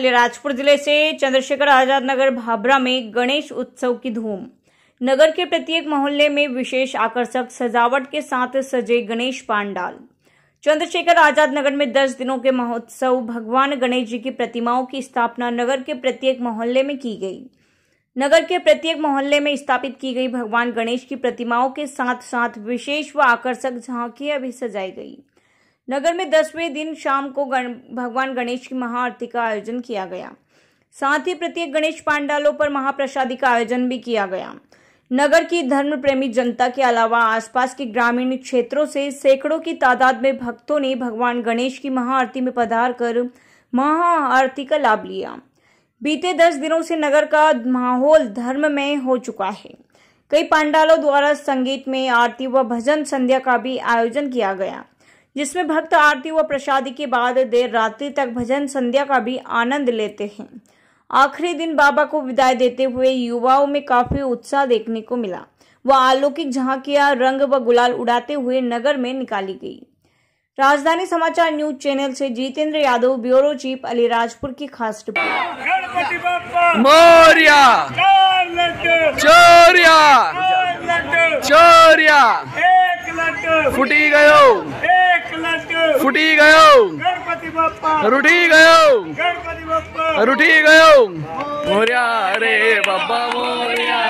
अलीराजपुर ज़िले से चंद्रशेखर आज़ाद नगर भाबरा में गणेश उत्सव की धूम। नगर के प्रत्येक मोहल्ले में विशेष आकर्षक सजावट के साथ सजे गणेश पांडाल। चंद्रशेखर आज़ाद नगर में 10 दिनों के महोत्सव भगवान गणेश जी की प्रतिमाओं की स्थापना नगर के प्रत्येक मोहल्ले में की गई। नगर के प्रत्येक मोहल्ले में स्थापित की गई भगवान गणेश की प्रतिमाओं के साथ साथ विशेष व आकर्षक झांकियाँ भी सजाई गई। नगर में दसवें दिन शाम को गण, भगवान गणेश की महाआरती का आयोजन किया गया। साथ ही प्रत्येक गणेश पांडालों पर महाप्रसादी का आयोजन भी किया गया। नगर की धर्म प्रेमी जनता के अलावा आसपास के ग्रामीण क्षेत्रों से सैकड़ों की तादाद में भक्तों ने भगवान गणेश की महाआरती में पधार कर महाआरती का लाभ लिया। बीते दस दिनों से नगर का माहौल धर्म में हो चुका है। कई पांडालों द्वारा संगीत में आरती व भजन संध्या का भी आयोजन किया गया। जिसमें भक्त आरती व प्रसादी के बाद देर रात्रि तक भजन संध्या का भी आनंद लेते हैं। आखिरी दिन बाबा को विदाई देते हुए युवाओं में काफ़ी उत्साह देखने को मिला। वह अलौकिक झांकियाँ रंग व गुलाल उड़ाते हुए नगर में निकाली गई। राजधानी समाचार न्यूज़ चैनल से जितेंद्र यादव ब्यूरो चीफ अलीराजपुर की खास रिपोर्ट। मोर्या! चोर्या! चोर्या! फुटी गयो। फुटी गयो। रूठी गयो। रुठी गयो। मोरिया रे बाबा मोर्या।